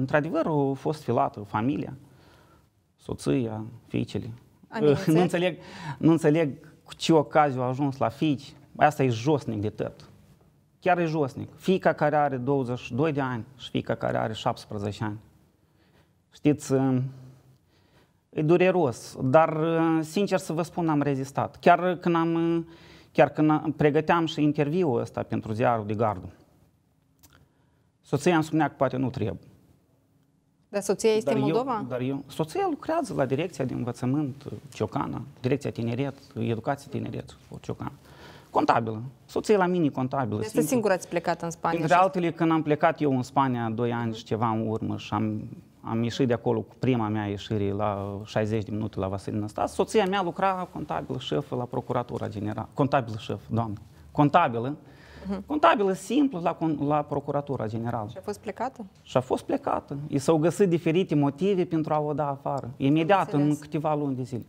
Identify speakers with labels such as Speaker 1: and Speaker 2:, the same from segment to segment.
Speaker 1: Într-adevăr, a fost filată familia, soția, fiicele.
Speaker 2: Amenințări?
Speaker 1: Nu înțeleg, nu înțeleg cu ce ocazie au ajuns la fiici. Asta e josnic de tot. Chiar e josnic. Fiica care are 22 de ani și fiica care are 17 ani. Știți, e dureros, dar sincer să vă spun, am rezistat. Chiar când am, chiar când am, pregăteam și interviul ăsta pentru ziarul de gardul, soția îmi spunea că poate nu trebuie.
Speaker 2: Dar soția este
Speaker 1: dar
Speaker 2: în Moldova?
Speaker 1: Eu, dar eu, soția lucrează la Direcția de Învățământ Ciocana, Direcția Tineret, Educație Tineret, Ciocana. Contabilă. Soția la mine contabilă.
Speaker 2: Este singur ați plecat în Spania.
Speaker 1: Între altele, când am plecat eu în Spania 2 ani și ceva în urmă și am, am ieșit de acolo cu prima mea ieșire la 60 de minute la Vasilina Stas, soția mea lucra contabilă șefă la Procuratura Generală. Contabilă șef, doamne. Contabilă. Uh-huh. Contabilă simplă la, la Procuratura Generală.
Speaker 2: Și a fost plecată?
Speaker 1: Și a fost plecată. I s-au găsit diferite motive pentru a o da afară. Imediat, în câteva luni de zile.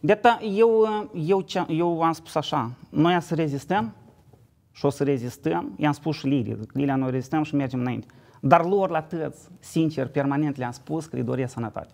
Speaker 1: De ta, eu, eu, eu am spus așa, noi să rezistăm și o să rezistăm, i-am spus și Lilia, Lilia, noi rezistăm și mergem înainte. Dar lor la tăți, sincer, permanent le-am spus că le doresc sănătate.